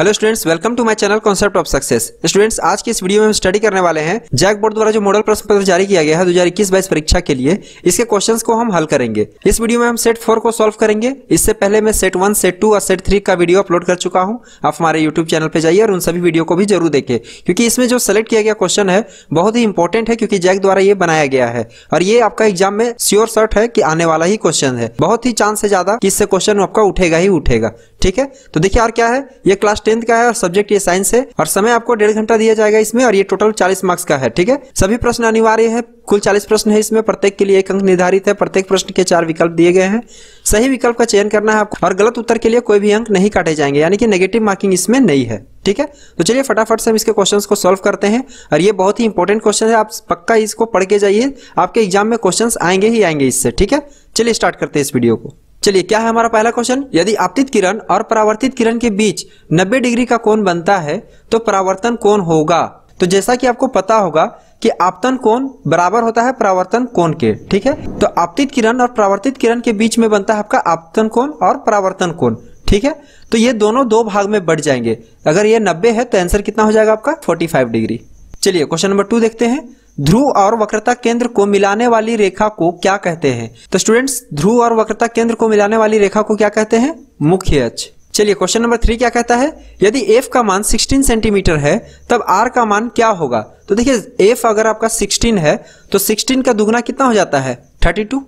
Hello students, welcome to my channel concept of success. Students, आज की इस video में हम स्टडी करने वाले हैं जैक बोर्ड द्वारा जो मॉडल प्रश्न पत्र जारी किया गया है 2021 बाईस परीक्षा के लिए, इसके क्वेश्चंस को हम हल करेंगे। इस वीडियो में हम सेट फोर को सॉल्व करेंगे। इससे पहले मैं सेट वन सेट टू और सेट थ्री का वीडियो अपलोड कर चुका हूँ। आप हमारे यूट्यूब चैनल पर जाइए और उन सभी वीडियो को भी ज़रूर देखें, क्योंकि इसमें जो सेलेक्ट किया गया क्वेश्चन है, बहुत ही इंपॉर्टेंट है, क्योंकि जैक द्वारा ये बनाया गया है। और ये आपका एग्ज़ाम में श्योर सर्ट है कि आने वाला ही क्वेश्चन है। बहुत ही चांस है ज़्यादा कि इससे क्वेश्चन आपका उठेगा ही उठेगा। ठीक है? तो देखिए, और क्या है? ये क्लास टेंथ का है और सब्जेक्ट ये साइंस है और समय आपको डेढ़ घंटा दिया जाएगा इसमें और ये टोटल चालीस मार्क्स का है, ठीक है? सभी प्रश्न अनिवार्य है, कुल चालीस प्रश्न है इसमें, प्रत्येक के लिए एक अंक निर्धारित है, प्रत्येक प्रश्न के चार विकल्प दिए गए हैं। सही विकल्प का चयन करना है आपको और गलत उत्तर के लिए कोई भी अंक नहीं काटे जाएँगे, यानी कि नेगेटिव मार्किंग इसमें नहीं है, ठीक है? तो चलिए फटाफट से हम इसके क्वेश्चंस को सॉल्व करते हैं और ये बहुत ही इंपॉर्टेंट क्वेश्चन है, आप पक्का इसको पढ़ के जाइए, आपके एग्ज़ाम में क्वेश्चंस आएँगे ही आएँगे इससे, ठीक है? चलिए स्टार्ट करते हैं इस वीडियो को। चलिए, क्या है हमारा पहला क्वेश्चन यदि आपतित किरण और परावर्तित किरण के बीच 90 डिग्री का कोण बनता है तो परावर्तन कोण होगा। तो जैसा कि आपको पता होगा कि आपतन कोण बराबर होता है परावर्तन कोण के, ठीक है? तो आपतित किरण और परावर्तित किरण के बीच में बनता है आपका आपतन कोण और परावर्तन कोण, ठीक है? तो ये दोनों दो भाग में बढ़ जाएँगे। अगर ये 90 है तो आंसर कितना हो जाएगा आपका? 45 डिग्री। चलिए क्वेश्चन नंबर टू देखते हैं। ध्रुव और वक्रता केंद्र को मिलाने वाली रेखा को क्या कहते हैं? तो स्टूडेंट्स ध्रुव और वक्रता केंद्र को मिलाने वाली रेखा को क्या कहते हैं? मुख्य अक्ष। चलिए क्वेश्चन नंबर थ्री क्या कहता है? यदि एफ़ का मान 16 सेंटीमीटर है, तब आर का मान क्या होगा? तो देखिए एफ़ अगर आपका 16 है तो 16 का दुगना कितना हो जाता है? 32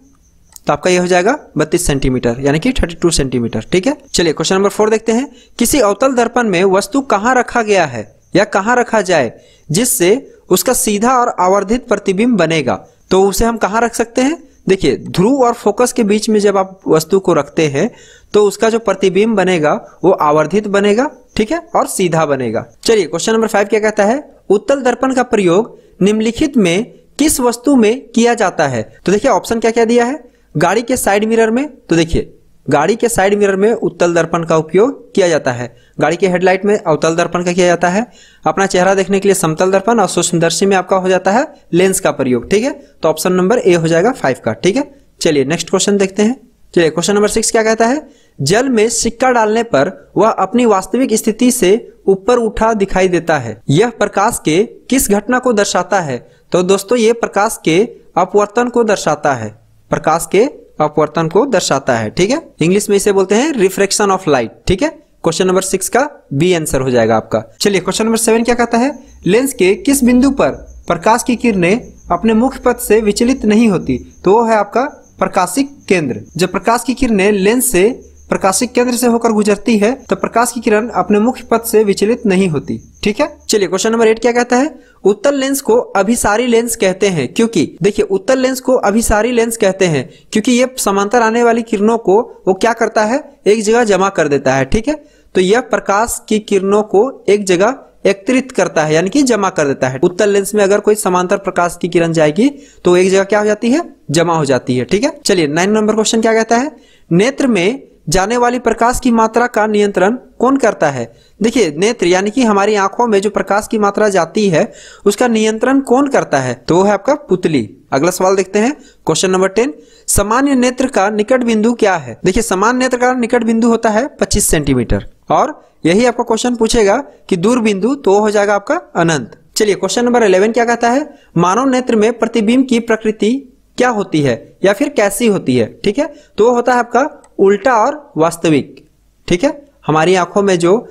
तो आपका ये हो जाएगा 32 सेंटीमीटर यानी कि 32 सेंटीमीटर ठीक है? चलिए क्वेश्चन नंबर फोर देखते हैं। किसी अवतल दर्पण में वस्तु कहाँ रखा गया है या कहाँ रखा जाए, जिससे उसका सीधा और आवर्धित प्रतिबिंब बनेगा। तो उसे हम कहाँ रख सकते हैं? देखिए, ध्रुव और फोकस के बीच में जब आप वस्तु को रखते हैं तो उसका जो प्रतिबिंब बनेगा, वो आवर्धित बनेगा, ठीक है? और सीधा बनेगा। चलिए, क्वेश्चन नंबर फाइव क्या कहता है? उत्तल दर्पण का प्रयोग निम्नलिखित में किस वस्तु में किया जाता है? तो देखिए ऑप्शन क्या क्या दिया है? गाड़ी के साइड मिरर में तो देखिए गाड़ी के साइड मिरर में उत्तल दर्पण का उपयोग किया जाता है। गाड़ी के हेडलाइट में अवतल दर्पण का किया जाता है। अपना चेहरा देखने के लिए समतल दर्पण और सूक्ष्मदर्शी में आपका हो जाता है लेंस का प्रयोग, ठीक है? तो ऑप्शन नंबर ए हो जाएगा फाइव का, ठीक है? चलिए नेक्स्ट क्वेश्चन देखते हैं। चलिए क्वेश्चन नंबर सिक्स क्या कहता है? जल में सिक्का डालने पर वह अपनी वास्तविक स्थिति से ऊपर उठा दिखाई देता है। यह प्रकाश के किस घटना को दर्शाता है? तो दोस्तों, ये प्रकाश के अपवर्तन को दर्शाता है। प्रकाश के अपवर्तन को दर्शाता है, ठीक है? इंग्लिश में इसे बोलते हैं रिफ्रेक्शन ऑफ़ लाइट ठीक है? क्वेश्चन नंबर सिक्स का बी आंसर हो जाएगा आपका। चलिए क्वेश्चन नंबर सेवन क्या कहता है? लेंस के किस बिंदु पर प्रकाश की किरणें अपने मुख्य पथ से विचलित नहीं होती तो वो है आपका प्रकाशिक केंद्र। जब प्रकाश की किरणें लेंस से प्रकाशिक केंद्र से होकर गुजरती है तो प्रकाश की किरण अपने मुख्य पथ से विचलित नहीं होती, ठीक है? चलिए क्वेश्चन नंबर एट क्या कहता है? उत्तल लेंस को अभिसारी लेंस कहते हैं, क्योंकि, देखिए, उत्तल लेंस को अभिसारी लेंस कहते हैं, क्योंकि ये समांतर आने वाली किरणों को, वो क्या करता है? एक जगह जमा कर देता है, ठीक है? तो यह प्रकाश की किरणों को एक जगह एकत्रित करता है, यानी कि जमा कर देता है। उत्तल लेंस में अगर कोई समांतर प्रकाश की किरण जाएगी तो एक जगह क्या हो जाती है? जमा हो जाती है, ठीक है? चलिए नाइन नंबर क्वेश्चन क्या कहता है? नेत्र में जाने वाली प्रकाश की मात्रा का नियंत्रण कौन करता है? देखिए, नेत्र, यानी कि हमारी आँखों में जो प्रकाश की मात्रा जाती है, उसका नियंत्रण कौन करता है? तो वो है आपका पुतली। अगला सवाल देखते हैं। Question number ten. सामान्य नेत्र का निकट बिंदु क्या है? देखिए, सामान्य नेत्र का निकट बिंदु होता है 25 सेंटीमीटर। और यही आपका क्वेश्चन पूछेगा कि दूर बिंदु तो हो जाएगा आपका अनंत। चलिए, क्वेश्चन नंबर इलेवन क्या कहता है? मानव नेत्र में प्रतिबिंब की प्रकृति क्या होती है? या फिर कैसी होती है? ठीक है? तो होता है आपका उल्टा और वास्तविक, ठीक है? हमारी आँखों में जो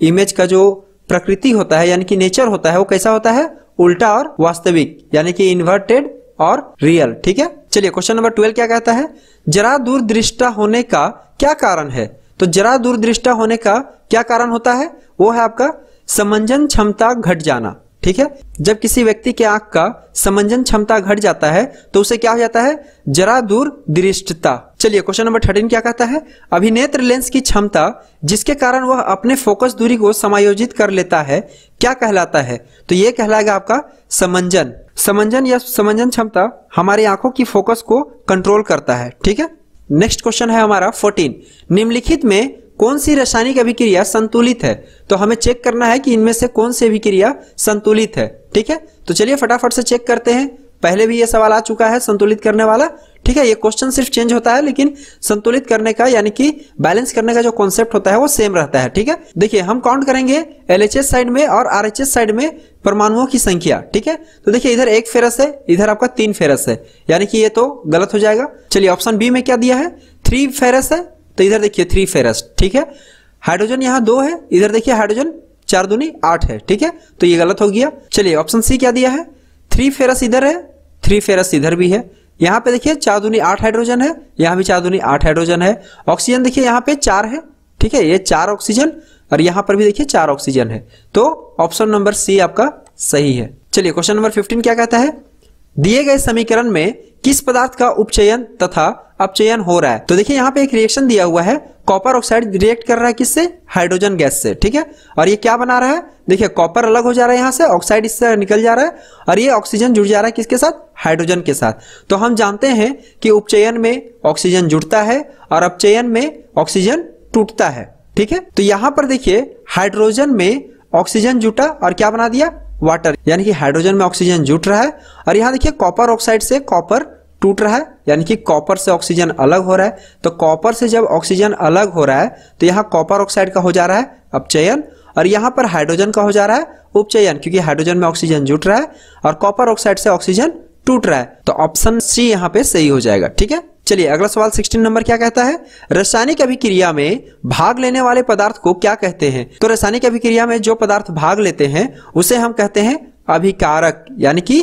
इमेज का जो प्रकृति होता है, यानी कि नेचर होता है, वो कैसा होता है? उल्टा और वास्तविक, यानी कि इन्वर्टेड और रियल ठीक है? चलिए क्वेश्चन नंबर ट्वेल्व क्या कहता है? जरा दूरदृष्टा होने का क्या कारण है? तो जरा दूरदृष्टा होने का क्या कारण होता है? वो है आपका समंजन क्षमता घट जाना। ठीक है? जब किसी व्यक्ति के आँख का समंजन क्षमता घट जाता है तो उसे क्या हो जाता है? जरा दूर दृष्टता। चलिए क्वेश्चन नंबर थर्टीन क्या कहता है? अभिनेत्र लेंस की क्षमता, जिसके कारण वह अपने फोकस दूरी को समायोजित कर लेता है, क्या कहलाता है? तो यह कहलाएगा आपका समंजन। समंजन या समंजन क्षमता हमारी आँखों की फोकस को कंट्रोल करता है, ठीक है? नेक्स्ट क्वेश्चन है हमारा फोर्टीन निम्नलिखित में कौन सी रासायनिक अभिक्रिया संतुलित है? तो हमें चेक करना है कि इनमें से कौन सी अभिक्रिया संतुलित है। ठीक है? तो चलिए फटाफट से चेक करते हैं। पहले भी ये सवाल आ चुका है संतुलित करने वाला। ठीक है? ये क्वेश्चन सिर्फ़ चेंज होता है, लेकिन संतुलित करने का, यानी कि बैलेंस करने का जो कॉन्सेप्ट होता है, वो सेम रहता है। ठीक है? देखिए, हम काउंट करेंगे एलएचएस साइड में और आरएचएस साइड में परमाणुओं की संख्या। ठीक है? तो देखिए, इधर एक फेरस है, इधर आपका तीन फेरस है। यानी कि ये तो गलत हो जाएगा। चलिए ऑप्शन बी में क्या दिया है? थ्री फेरस है तो इधर देखिए थ्री फेरस ठीक है? हाइड्रोजन यहाँ दो है, इधर देखिए हाइड्रोजन चार दूनी आठ है, ठीक है? तो ये गलत हो गया। चलिए ऑप्शन सी क्या दिया है? थ्री फेरस इधर है थ्री फेरस इधर भी है। यहाँ पे देखिए चार दूनी आठ हाइड्रोजन है, यहाँ भी चार दूनी आठ हाइड्रोजन है। ऑक्सीजन देखिए यहाँ पे चार है, ठीक है? ये चार ऑक्सीजन और यहाँ पर भी देखिए चार ऑक्सीजन है। तो ऑप्शन नंबर सी आपका सही है। चलिए क्वेश्चन नंबर फिफ्टीन क्या कहता है? दिए गए समीकरण में किस पदार्थ का उपचयन तथा अपचयन हो रहा है? तो देखिए, यहाँ पे एक रिएक्शन दिया हुआ है। कॉपर ऑक्साइड रिएक्ट कर रहा है किससे? हाइड्रोजन गैस से, ठीक है? और ये क्या बना रहा है? देखिए कॉपर अलग हो जा रहा है यहाँ से ऑक्साइड इससे निकल जा रहा है और ये ऑक्सीजन जुड़ जा रहा है किसके साथ? हाइड्रोजन के साथ। तो हम जानते हैं कि उपचयन में ऑक्सीजन जुड़ता है और अपचयन में ऑक्सीजन टूटता है, ठीक है? तो यहाँ पर देखिए हाइड्रोजन में ऑक्सीजन जुटा और क्या बना दिया? वाटर यानी कि हाइड्रोजन में ऑक्सीजन जुट रहा है। और यहाँ देखिए कॉपर ऑक्साइड से कॉपर टूट रहा है, यानी कि कॉपर से ऑक्सीजन अलग हो रहा है तो कॉपर से जब ऑक्सीजन अलग हो रहा है तो यहाँ कॉपर ऑक्साइड का हो जा रहा है अपचयन, और यहाँ पर हाइड्रोजन का हो जा रहा है उपचयन, क्योंकि हाइड्रोजन में ऑक्सीजन जुट रहा है, और कॉपर ऑक्साइड से ऑक्सीजन टूट रहा है। तो ऑप्शन सी यहाँ पे सही हो जाएगा, ठीक है? चलिए, अगला सवाल 16 नंबर क्या कहता है? रासायनिक अभिक्रिया में भाग लेने वाले पदार्थ को क्या कहते हैं? तो रासायनिक अभिक्रिया में जो पदार्थ भाग लेते हैं, उसे हम कहते हैं अभिकारक, यानी कि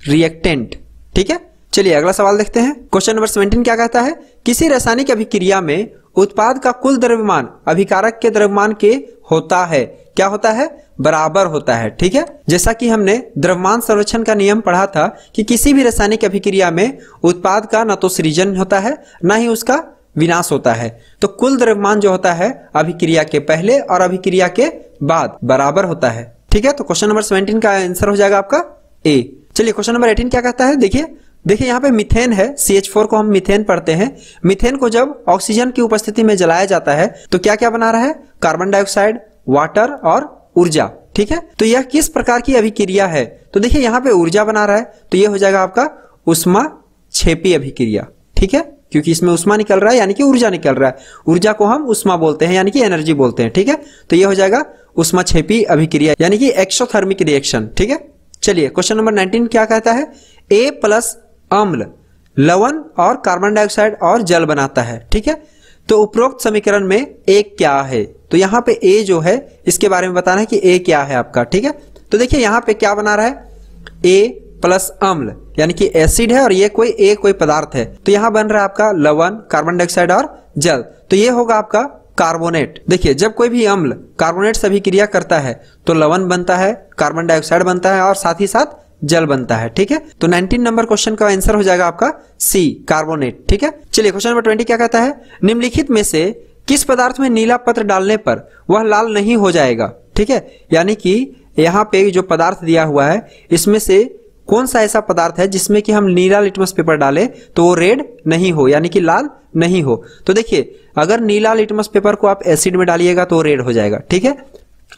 रिएक्टेंट ठीक है? चलिए अगला सवाल देखते हैं। क्वेश्चन नंबर सेवेंटीन क्या कहता है? किसी रासायनिक अभिक्रिया में उत्पाद का कुल द्रव्यमान अभिकारक के द्रव्यमान के होता है। क्या होता है? बराबर होता है। ठीक है? जैसा कि हमने द्रव्यमान संरक्षण का नियम पढ़ा था कि किसी भी रासायनिक अभिक्रिया में उत्पाद का न तो सृजन होता है, न ही उसका विनाश होता है। तो कुल द्रव्यमान जो होता है, अभिक्रिया के पहले और अभिक्रिया के बाद बराबर होता है। ठीक है? तो क्वेश्चन नंबर सेवेंटीन का आंसर हो जाएगा आपका ए चलिए क्वेश्चन नंबर एटीन क्या कहता है? देखिए देखिए, यहाँ पे मिथेन है सी एच फोर को हम मिथेन पढ़ते हैं। मिथेन को जब ऑक्सीजन की उपस्थिति में जलाया जाता है तो क्या क्या बना रहा है? कार्बन डाइऑक्साइड, वाटर और ऊर्जा, ठीक है? तो यह किस प्रकार की अभिक्रिया है? तो देखिए, यहाँ पे ऊर्जा बना रहा है तो यह हो जाएगा आपका उष्मा छेपी अभिक्रिया, ठीक है? क्योंकि इसमें उष्मा निकल रहा है, यानी कि ऊर्जा निकल रहा है। ऊर्जा को हम उष्मा बोलते हैं, यानी कि एनर्जी बोलते हैं, ठीक है? तो यह हो जाएगा उष्मा छेपी अभिक्रिया, यानी कि एक्सोथर्मिक रिएक्शन, ठीक है? चलिए, क्वेश्चन नंबर 19 क्या कहता है? ए प्लस अम्ल, लवण और कार्बन डाइऑक्साइड और जल बनाता है, ठीक है? तो उपरोक्त समीकरण में ए क्या है? तो यहाँ पे ए जो है, इसके बारे में बताना है कि ए क्या है आपका, ठीक है? तो देखिए, यहाँ पे क्या बना रहा है? ए प्लस अम्ल, यानी कि एसिड है और ये कोई ए कोई पदार्थ है। तो यहाँ बन रहा है आपका लवण, कार्बन डाइऑक्साइड और जल। तो ये होगा आपका कार्बोनेट। देखिए, जब कोई भी अम्ल कार्बोनेट से अभिक्रिया करता है तो लवण बनता है, कार्बन डाइऑक्साइड बनता है और साथ ही साथ जल बनता है, ठीक है? तो 19 नंबर क्वेश्चन का आंसर हो जाएगा आपका सी कार्बोनेट ठीक है? चलिए क्वेश्चन नंबर 20 क्या कहता है? निम्नलिखित में से किस पदार्थ में नीला पत्र डालने पर वह लाल नहीं हो जाएगा, ठीक है? यानी कि यहाँ पे जो पदार्थ दिया हुआ है, इसमें से कौन सा ऐसा पदार्थ है जिसमें कि हम नीला लिटमस पेपर डालें तो वो रेड नहीं हो, यानी कि लाल नहीं हो? तो देखिए, अगर नीला लिटमस पेपर को आप एसिड में डालिएगा तो रेड हो जाएगा, ठीक है?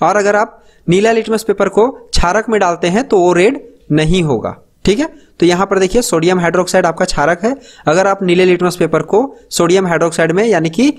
और अगर आप नीला लिटमस पेपर को क्षारक में डालते हैं तो वो रेड नहीं होगा। ठीक है? तो यहाँ पर देखिए सोडियम हाइड्रोक्साइड आपका क्षारक है। अगर आप नीले लिटमस पेपर को सोडियम हाइड्रोक्साइड में, यानी कि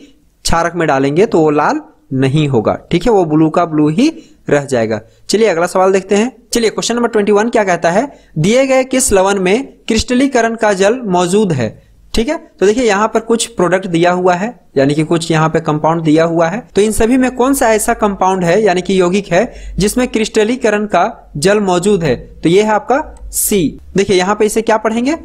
छारक में डालेंगे तो वो लाल नहीं होगा। ठीक है? वो ब्लू का ब्लू ही रह जाएगा। चलिए, अगला सवाल देखते हैं। चलिए क्वेश्चन नंबर ट्वेंटी वन क्या कहता है? दिए गए किस लवन में क्रिस्टलीकरण का जल मौजूद है? ठीक है? तो देखिए, यहाँ पर कुछ प्रोडक्ट दिया हुआ है, यानी कि कुछ यहाँ पे कंपाउंड दिया हुआ है। तो इन सभी में कौन सा ऐसा कंपाउंड है, यानी कि यौगिक है, जिसमें क्रिस्टलीकरण का जल मौजूद है? तो ये है आपका सी देखिए, यहाँ पे इसे क्या पढ़ेंगे?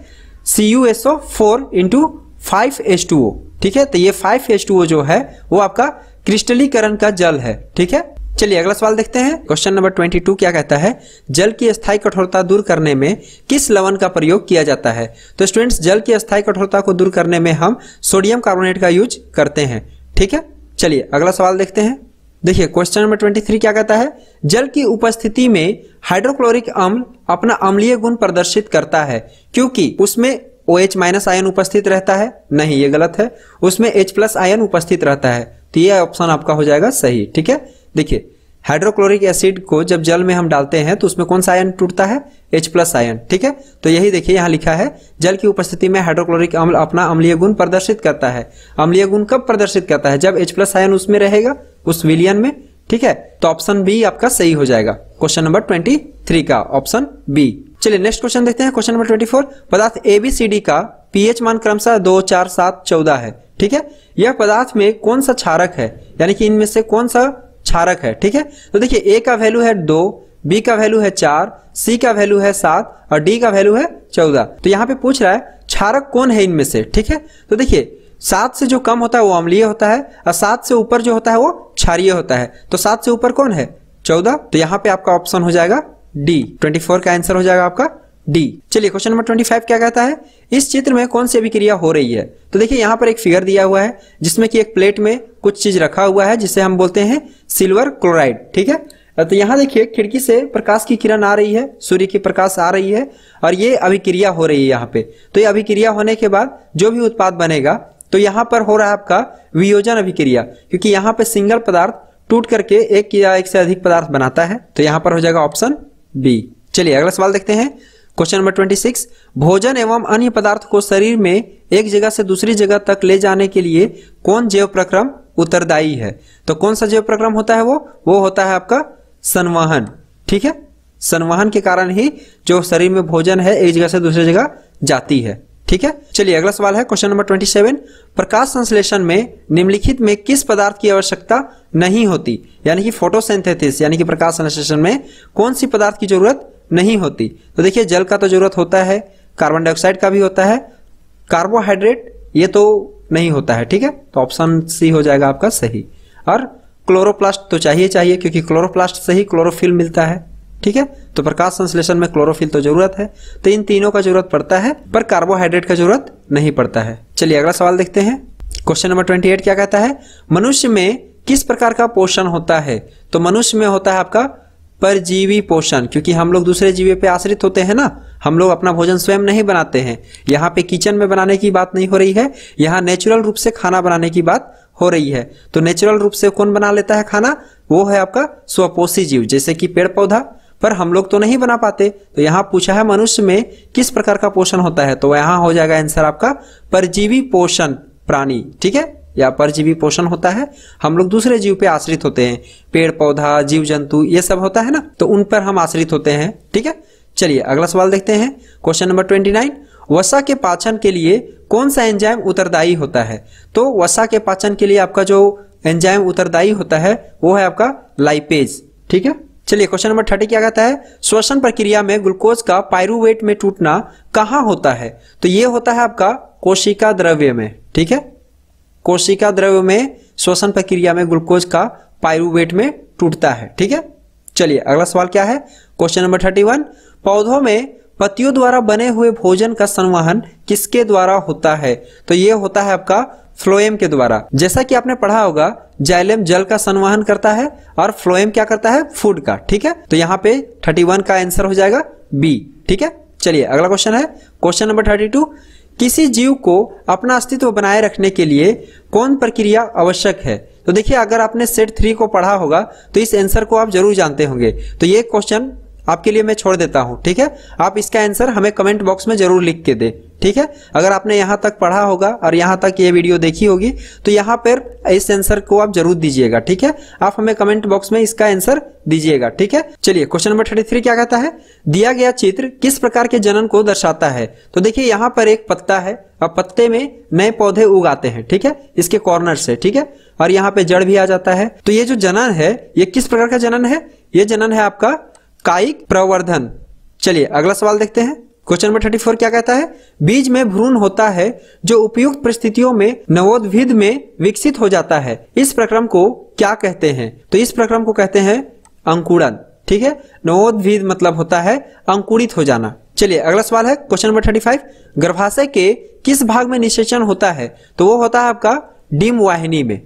C U S O four into five H two O ठीक है? तो ये फाइव एच टू ओ जो है, वो आपका क्रिस्टलीकरण का जल है। ठीक है? चलिए अगला सवाल देखते हैं। क्वेश्चन नंबर ट्वेंटी टू क्या कहता है? जल की स्थायी कठोरता दूर करने में किस लवण का प्रयोग किया जाता है? तो स्टूडेंट्स जल की स्थायी कठोरता को दूर करने में हम सोडियम कार्बोनेट का यूज़ करते हैं। ठीक है? चलिए अगला सवाल देखते हैं। देखिए क्वेश्चन नंबर ट्वेंटी थ्री क्या कहता है? जल की उपस्थिति में हाइड्रोक्लोरिक अम्ल अपना अम्लीय गुण प्रदर्शित करता है, क्योंकि उसमें ओ एच माइनस आयन उपस्थित रहता है। नहीं, ये गलत है। उसमें एच प्लस आयन उपस्थित रहता है। तो ये ऑप्शन आपका हो जाएगा सही। ठीक है? देखिए हाइड्रोक्लोरिक एसिड को जब जल में हम डालते हैं तो उसमें कौन सा आयन टूटता है? H प्लस आयन ठीक है? तो यही देखिए, यहाँ लिखा है, जल की उपस्थिति में हाइड्रोक्लोरिक अम्ल अपना अम्लीय गुण प्रदर्शित करता है। अम्लीय गुण कब प्रदर्शित करता है? जब H प्लस आयन उसमें रहेगा, उस विलियन में, ठीक है? तो ऑप्शन बी आपका सही हो जाएगा। क्वेश्चन नंबर ट्वेंटी थ्री का ऑप्शन बी चलिए नेक्स्ट क्वेश्चन देखते हैं। क्वेश्चन नंबर ट्वेंटी फोर पदार्थ एबीसीडी का पीएच मान क्रमशः दो, चार, सात, चौदह है, ठीक है? यह पदार्थ में कौन सा क्षारक है? यानी कि इनमें से कौन सा क्षारक है, ठीक है? तो देखिए ए का वैल्यू है दो बी का वैल्यू है चार सी का वैल्यू है सात और डी का वैल्यू है चौदह। तो यहाँ पे पूछ रहा है क्षारक कौन है इनमें से, ठीक है? तो देखिए, सात से जो कम होता है वो अम्लीय होता है और सात से ऊपर जो होता है वो क्षारीय होता है। तो सात से ऊपर कौन है? चौदह। तो यहाँ पे आपका ऑप्शन हो जाएगा डी ट्वेंटी फोर का आंसर हो जाएगा आपका डी चलिए क्वेश्चन नंबर ट्वेंटी फाइव क्या कहता है? इस चित्र में कौन सी अभिक्रिया हो रही है? तो देखिए, यहाँ पर एक फिगर दिया हुआ है, जिसमें कि एक प्लेट में कुछ चीज़ रखा हुआ है, जिसे हम बोलते हैं सिल्वर क्लोराइड, ठीक है? तो यहाँ देखिए, खिड़की से प्रकाश की किरण आ रही है, सूर्य की प्रकाश आ रही है, और ये अभिक्रिया हो रही है यहाँ पे। तो ये अभिक्रिया होने के बाद जो भी उत्पाद बनेगा तो यहाँ पर हो रहा है आपका वियोजन अभिक्रिया, क्योंकि यहाँ पे सिंगल पदार्थ टूट करके एक या एक से अधिक पदार्थ बनाता है तो यहाँ पर हो जाएगा ऑप्शन बी। चलिए, अगला सवाल देखते हैं। क्वेश्चन नंबर ट्वेंटी सिक्स, भोजन एवं अन्य पदार्थ को शरीर में एक जगह से दूसरी जगह तक ले जाने के लिए कौन जैव प्रक्रम उत्तरदायी है। तो कौन सा जैव प्रक्रम होता है वो? वो होता है आपका संवहन। ठीक है? संवहन के कारण ही जो शरीर में भोजन है, एक जगह से दूसरी जगह जाती है। ठीक है? चलिए, अगला सवाल है क्वेश्चन नंबर ट्वेंटी सेवन प्रकाश संश्लेषण में निम्नलिखित में किस पदार्थ की आवश्यकता नहीं होती? यानी कि फोटोसिंथेसिस यानी कि प्रकाश संश्लेषण में कौन सी पदार्थ की ज़रूरत नहीं होती? तो देखिए, जल का तो ज़रूरत होता है कार्बन डाइऑक्साइड का भी होता है कार्बोहाइड्रेट ये तो नहीं होता है, ठीक है? तो ऑप्शन सी हो जाएगा आपका सही। और क्लोरोप्लास्ट तो चाहिए चाहिए, क्योंकि क्लोरोप्लास्ट से ही क्लोरोफिल मिलता है, ठीक है? तो प्रकाश संश्लेषण में क्लोरोफिल तो ज़रूरत है तो इन तीनों का ज़रूरत पड़ता है, पर कार्बोहाइड्रेट का ज़रूरत नहीं पड़ता है। चलिए अगला सवाल देखते हैं। क्वेश्चन नंबर ट्वेंटी एट क्या कहता है? मनुष्य में किस प्रकार का पोषण होता है? तो मनुष्य में होता है आपका परजीवी पोषण, क्योंकि हम लोग दूसरे जीवी पे आश्रित होते हैं ना, हम लोग अपना भोजन स्वयं नहीं बनाते हैं। यहाँ पे किचन में बनाने की बात नहीं हो रही है, यहाँ नेचुरल रूप से खाना बनाने की बात हो रही है। तो नेचुरल रूप से कौन बना लेता है खाना? वो है आपका स्वपोषी जीव, जैसे कि पेड़ पौधा पर हम लोग तो नहीं बना पाते। तो यहाँ पूछा है मनुष्य में किस प्रकार का पोषण होता है? तो यहाँ हो जाएगा आंसर आपका परजीवी पोषण प्राणी, ठीक है? या परजीवी पोषण होता है, हम लोग दूसरे जीव पे आश्रित होते हैं। पेड़, पौधा जीव जंतु ये सब होता है ना? तो उन पर हम आश्रित होते हैं, ठीक है? चलिए, अगला सवाल देखते हैं। Question number twenty nine. वसा के पाचन के लिए कौन सा एंजाइम उत्तरदायी होता है? तो वसा के पाचन के लिए आपका जो एंजाइम उत्तरदायी होता है, वो है आपका लाइपेज, ठीक है? चलिए, क्वेश्चन नंबर थर्टी क्या कहता है? श्वसन प्रक्रिया में ग्लूकोज का पायरुवेट में टूटना कहाँ होता है? तो ये होता है आपका कोशिका द्रव्य में, ठीक है? कोशिका द्रव्य में श्वसन प्रक्रिया में ग्लूकोज का पायरुवेट में टूटता है, ठीक है? चलिए, अगला सवाल क्या है? क्वेश्चन नंबर थर्टी वन पौधों में पतियों द्वारा बने हुए भोजन का संवहन किसके द्वारा होता है? तो ये होता है आपका फ्लोएम के द्वारा। जैसा कि आपने पढ़ा होगा, जाइलेम जल का संवहन करता है और फ्लोएम क्या करता है? फ़ूड का, ठीक है? तो यहाँ पे थर्टी वन का आंसर हो जाएगा बी ठीक है? चलिए, अगला क्वेश्चन है। क्वेश्चन नंबर थर्टी टू किसी जीव को अपना अस्तित्व बनाए रखने के लिए कौन प्रक्रिया आवश्यक है? तो देखिए, अगर आपने सेट थ्री को पढ़ा होगा तो इस आंसर को आप ज़रूर जानते होंगे। तो ये क्वेश्चन आपके लिए मैं छोड़ देता हूँ, ठीक है? आप इसका आंसर हमें कमेंट बॉक्स में ज़रूर लिख के दे। ठीक है? अगर आपने यहाँ तक पढ़ा होगा और यहाँ तक ये वीडियो देखी होगी तो यहाँ पर इस आंसर को आप ज़रूर दीजिएगा, ठीक है? आप हमें कमेंट बॉक्स में इसका आंसर दीजिएगा, ठीक है? चलिए क्वेश्चन नंबर थर्टी थ्री क्या कहता है? दिया गया चित्र किस प्रकार के जनन को दर्शाता है? तो देखिए, यहाँ पर एक पत्ता है, और पत्ते में नए पौधे उगाते हैं, ठीक है? इसके कॉर्नर से, ठीक है? और यहाँ पे जड़ भी आ जाता है। तो ये जो जनन है, ये किस प्रकार का जनन है? ये जनन है आपका कायिक प्रवर्धन। चलिए, अगला सवाल देखते हैं। क्वेश्चन नंबर थर्टी फोर क्या कहता है? बीज में भ्रूण होता है, जो उपयुक्त परिस्थितियों में, नवोद्भिद में विकसित हो जाता है। इस प्रक्रम को क्या कहते हैं? तो इस प्रक्रम को कहते हैं अंकुरन ठीक है? नवोद्भिद मतलब होता है अंकुरित हो जाना। चलिए, अगला सवाल है क्वेश्चन नंबर थर्टी फाइव गर्भाशय के किस भाग में निषेचन होता है? तो वो होता है आपका डिम वाहिनी में,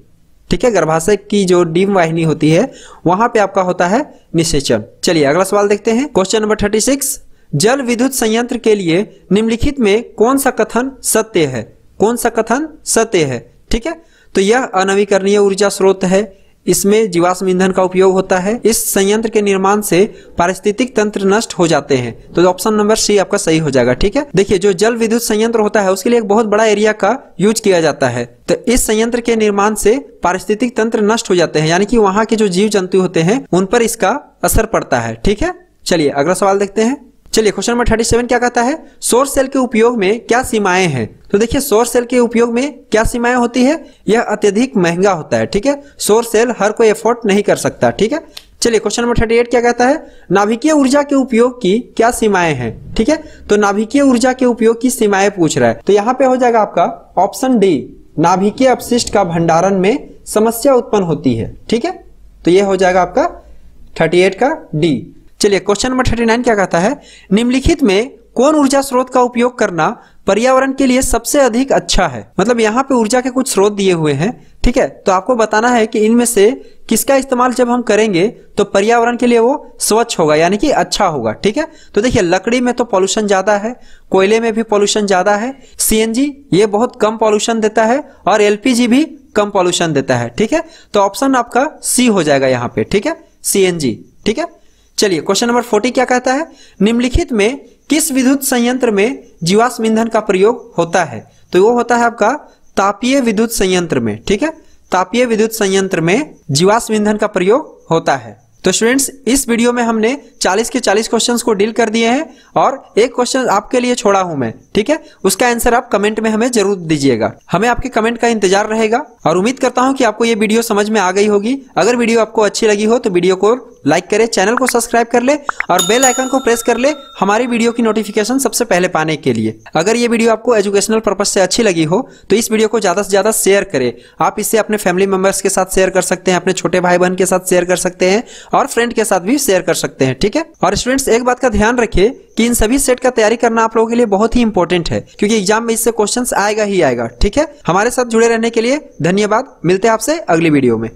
ठीक है? गर्भाशय की जो डिम वाहिनी होती है, वहाँ पे आपका होता है निषेचन। चलिए, अगला सवाल देखते हैं क्वेश्चन नंबर थर्टी सिक्स जल विद्युत संयंत्र के लिए निम्नलिखित में कौन सा कथन सत्य है? कौन सा कथन सत्य है? ठीक है? तो यह अनवीकरणीय ऊर्जा स्रोत है। इसमें जीवाश्म ईंधन का उपयोग होता है। इस संयंत्र के निर्माण से पारिस्थितिक तंत्र नष्ट हो जाते हैं। तो ऑप्शन नंबर सी आपका सही हो जाएगा, ठीक है? देखिए, जो जल विद्युत संयंत्र होता है, उसके लिए एक बहुत बड़ा एरिया का यूज़ किया जाता है। तो इस संयंत्र के निर्माण से पारिस्थितिक तंत्र नष्ट हो जाते हैं। यानी कि वहाँ के जो जीव जंतु होते हैं, उन पर इसका असर पड़ता है। ठीक है? चलिए, अगला सवाल देखते हैं। चलिए क्वेश्चन नंबर थर्टी सेवन क्या कहता है? सोर सेल के उपयोग में क्या सीमाएँ हैं? तो देखिए सोर सेल के उपयोग में क्या सीमाएँ होती है? यह अत्यधिक महँगा होता है, ठीक है? सोर सेल हर कोई एफोर्ड नहीं कर सकता, ठीक है? चलिए क्वेश्चन नंबर थर्टी एट क्या कहता है? नाभिकीय ऊर्जा के उपयोग की क्या सीमाएँ हैं, ठीक है? तो नाभिकीय ऊर्जा के उपयोग की सीमाएँ पूछ रहा है। तो यहाँ पे हो जाएगा आपका ऑप्शन डी नाभिकीय अपशिष्ट का भंडारण में समस्या उत्पन्न होती है, ठीक है? तो यह हो जाएगा आपका थर्टी एट का डी चलिए क्वेश्चन नंबर थर्टी नाइन क्या कहता है? निम्नलिखित में कौन ऊर्जा स्रोत का उपयोग करना पर्यावरण के लिए सबसे अधिक अच्छा है? मतलब यहाँ पे ऊर्जा के कुछ स्रोत दिए हुए हैं, ठीक है? तो आपको बताना है कि इनमें से किसका इस्तेमाल जब हम करेंगे तो पर्यावरण के लिए वो स्वच्छ होगा, यानी कि अच्छा होगा, ठीक है? तो देखिए, लकड़ी में तो पॉल्यूशन ज़्यादा है, कोयले में भी पॉल्यूशन ज़्यादा है सीएनजी ये बहुत कम पॉल्यूशन देता है, और एलपीजी भी कम पॉल्यूशन देता है, ठीक है? तो ऑप्शन आपका सी हो जाएगा यहाँ पे, ठीक है? सीएनजी ठीक है? चलिए क्वेश्चन नंबर फोर्टी क्या कहता है? निम्नलिखित में किस विद्युत संयंत्र में जीवाश्म ईंधन का प्रयोग होता है? तो वो होता है आपका तापीय विद्युत संयंत्र में, ठीक है? तापीय विद्युत संयंत्र में जीवाश्म ईंधन का प्रयोग होता है। तो स्टूडेंट्स इस वीडियो में हमने 40 के 40 क्वेश्चंस को डील कर दिए हैं और एक क्वेश्चन आपके लिए छोड़ा हूँ मैं, ठीक है? उसका आंसर आप कमेंट में हमें ज़रूर दीजिएगा। हमें आपके कमेंट का इंतज़ार रहेगा और उम्मीद करता हूँ कि आपको ये वीडियो समझ में आ गई होगी। अगर वीडियो आपको अच्छी लगी हो तो वीडियो को लाइक करे, चैनल को सब्सक्राइब कर ले और बेल आइकन को प्रेस कर ले हमारी वीडियो की नोटिफिकेशन सबसे पहले पाने के लिए। अगर ये वीडियो आपको एजुकेशनल पर्पज से अच्छी लगी हो तो इस वीडियो को ज़्यादा से ज़्यादा शेयर करें। आप इसे अपने फैमिली मेंबर्स के साथ शेयर कर सकते हैं, अपने छोटे भाई बहन के साथ शेयर कर सकते हैं और फ्रेंड के साथ भी शेयर कर सकते हैं, ठीक है? और स्टूडेंट्स एक बात का ध्यान रखिए कि इन सभी सेट का तैयारी करना आप लोगों के लिए बहुत ही इंपॉर्टेंट है, क्योंकि एग्ज़ाम में इससे क्वेश्चंस आएगा ही आएगा, ठीक है? हमारे साथ जुड़े रहने के लिए धन्यवाद। मिलते हैं आपसे अगली वीडियो में।